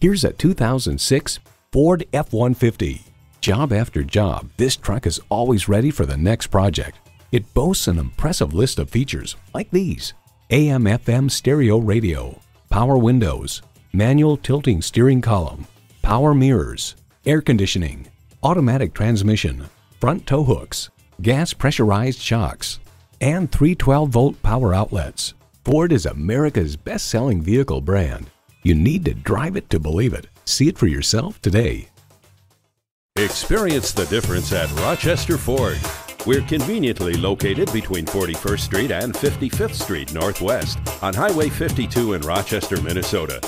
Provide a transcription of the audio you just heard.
Here's a 2006 Ford F-150. Job after job, this truck is always ready for the next project. It boasts an impressive list of features like these. AM-FM stereo radio, power windows, manual tilting steering column, power mirrors, air conditioning, automatic transmission, front tow hooks, gas pressurized shocks, and 312 volt power outlets. Ford is America's best selling vehicle brand. You need to drive it to believe it. See it for yourself today. Experience the difference at Rochester Ford. We're conveniently located between 41st Street and 55th Street Northwest on Highway 52 in Rochester, Minnesota.